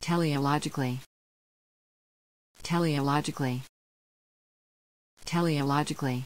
teleologically. Teleologically. Teleologically.